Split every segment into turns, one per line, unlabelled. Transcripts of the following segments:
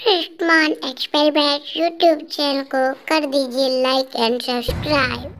Krishnaman experiment YouTube channel को कर दीजिए लाइक एंड सब्सक्राइब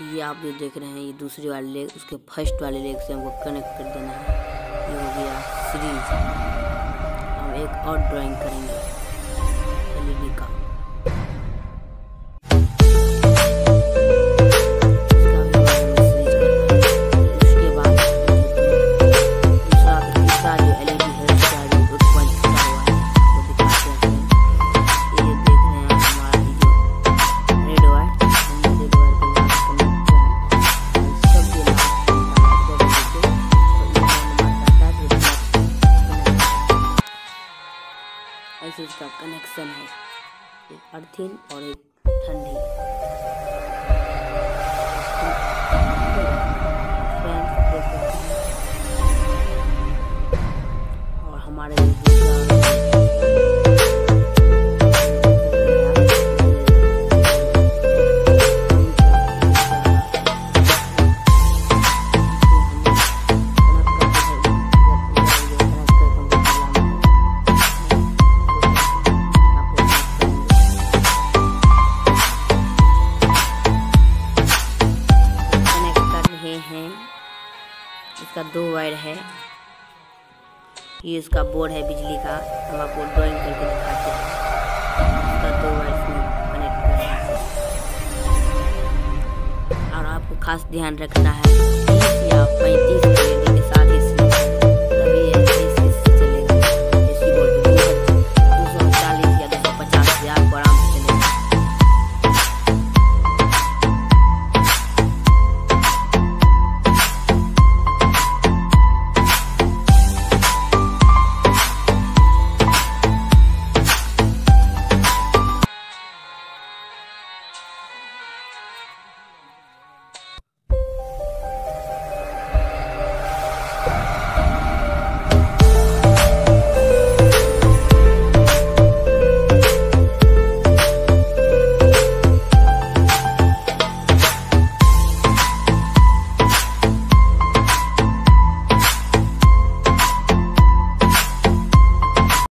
ये आप जो देख रहे हैं, ये दूसरे वाले लेग उसके फ़र्स्ट वाले लेग से हमको कनेक्ट कर देना है। ये हो गया सीरीज़ हम एक और ड्राइंग करेंगे। एलईडी का। ऐसे इसका कनेक्शन है। एक अर्थिन और एक ठंडी। दो वायर है। ये इसका बोर्ड है बिजली का। हम आपको ड्राइंग करके दिखाते हैं। इसका दो वायर इसमें कनेक्ट कर रहे और आपको खास ध्यान रखना है या पैंतीस